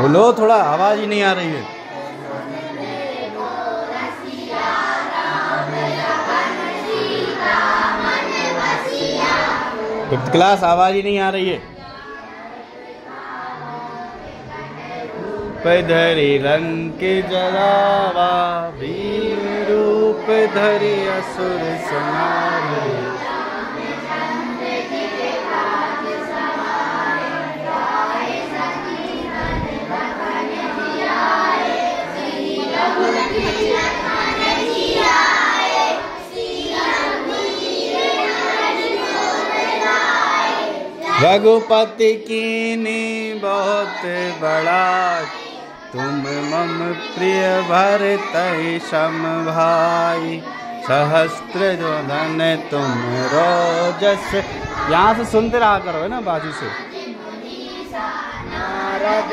बोलो, थोड़ा आवाज़ ही नहीं आ रही है। फिफ्थ क्लास आवाज़ ही नहीं आ रही है। धरी रंग के जरावा वीर रूप धरी असुर समारे रघुपति की बहुत बड़ा। तुम मम प्रिय भर तय सम भाई। सहस्त्र जो धन तुम रोजस। यहाँ से सुनते रहा करो, है ना, बाजू से? सब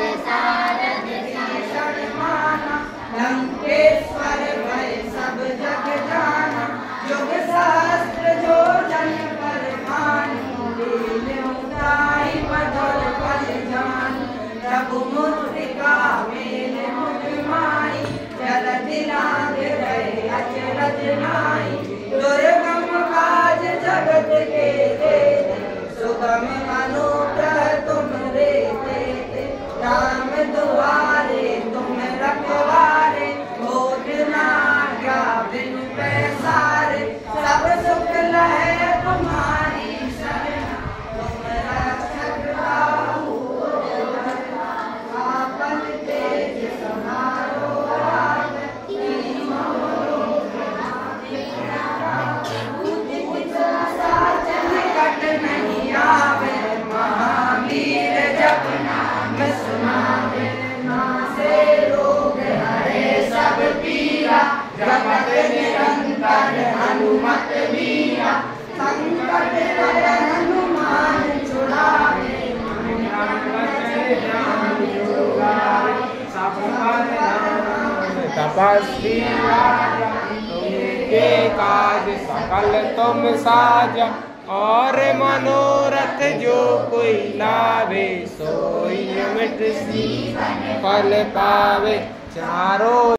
तुमके काज सकल तुम साज और मनोरथ जो कोई लावे सोई मिट सी फल पावे चारों